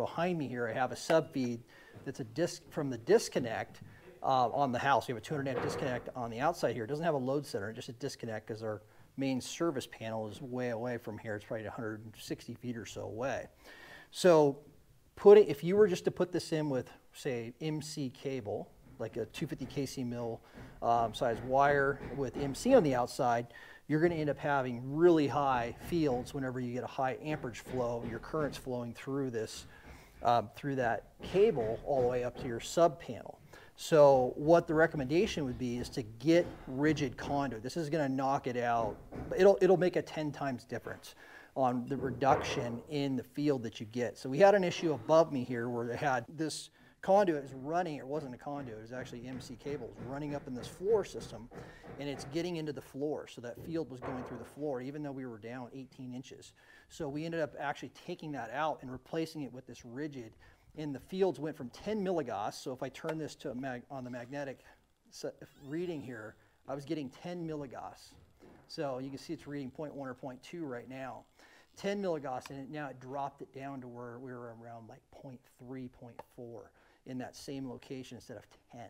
behind me here, I have a subfeed that's a disc from the disconnect uh, on the house. We have a 200 amp disconnect on the outside here. It doesn't have a load center, just a disconnect because our main service panel is way away from here. It's probably 160 feet or so away. So put it, if you were just to put this in with, say, MC cable, like a 250 KC mil um, size wire with MC on the outside, you're going to end up having really high fields whenever you get a high amperage flow. Your current's flowing through this, um, through that cable all the way up to your sub panel. So what the recommendation would be is to get rigid conduit. This is going to knock it out. It'll it'll make a 10 times difference on the reduction in the field that you get. So we had an issue above me here where they had this conduit is running, it wasn't a conduit, it was actually MC cables running up in this floor system and it's getting into the floor. So that field was going through the floor even though we were down 18 inches. So we ended up actually taking that out and replacing it with this rigid and the fields went from 10 milligauss. So if I turn this to on the magnetic reading here, I was getting 10 milligauss. So you can see it's reading 0.1 or 0.2 right now. 10 milligauss, and it, now it dropped it down to where we were around like 0.3, 0.4 in that same location instead of 10.